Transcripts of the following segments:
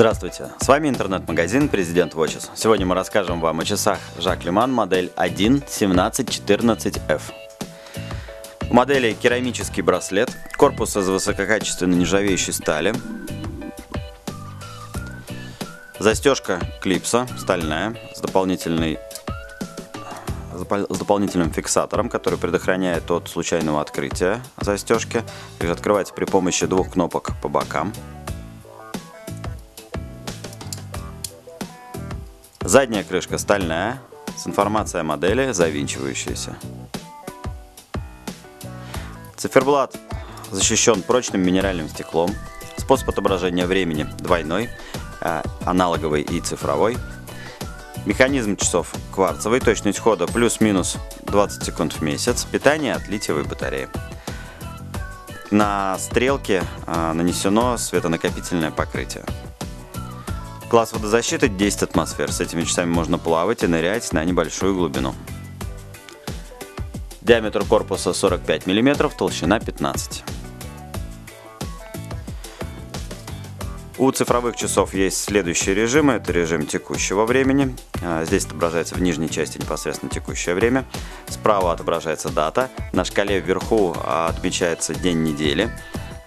Здравствуйте, с вами интернет-магазин Президент Watches. Сегодня мы расскажем вам о часах Жак Лиман модель 1.1714F. У модели керамический браслет, корпус из высококачественной нержавеющей стали, застежка клипса стальная с дополнительной с дополнительным фиксатором, который предохраняет от случайного открытия застежки. Открывается при помощи двух кнопок по бокам. Задняя крышка стальная, с информацией о модели, завинчивающаяся. Циферблат защищен прочным минеральным стеклом. Способ отображения времени двойной, э, аналоговый и цифровой. Механизм часов кварцевый, точность хода плюс-минус 20 секунд в месяц. Питание от литиевой батареи. На стрелке э, нанесено светонакопительное покрытие. Класс водозащиты 10 атмосфер. С этими часами можно плавать и нырять на небольшую глубину. Диаметр корпуса 45 мм, толщина 15 У цифровых часов есть следующие режимы. Это режим текущего времени. А, здесь отображается в нижней части непосредственно текущее время. Справа отображается дата. На шкале вверху а, отмечается день недели.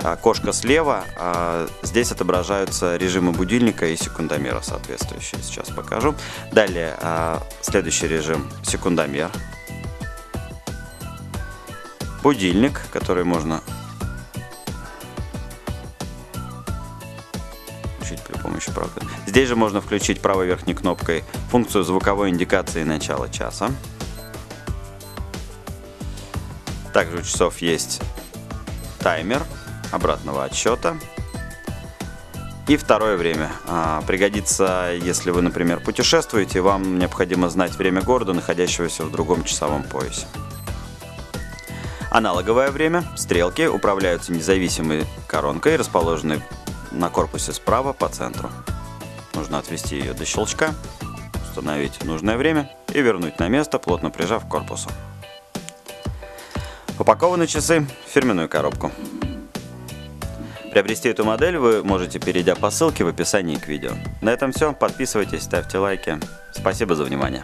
Окошко слева, а здесь отображаются режимы будильника и секундомера соответствующие. Сейчас покажу. Далее а, следующий режим секундомер. Будильник, который можно включить при помощи правой. Здесь же можно включить правой верхней кнопкой функцию звуковой индикации начала часа. Также у часов есть таймер обратного отсчета. И второе время. А, пригодится, если вы, например, путешествуете, вам необходимо знать время города, находящегося в другом часовом поясе. Аналоговое время. Стрелки управляются независимой коронкой, расположенной на корпусе справа по центру. Нужно отвести ее до щелчка, установить нужное время и вернуть на место, плотно прижав к корпусу. Упакованы часы в фирменную коробку. Приобрести эту модель вы можете, перейдя по ссылке в описании к видео. На этом все. Подписывайтесь, ставьте лайки. Спасибо за внимание.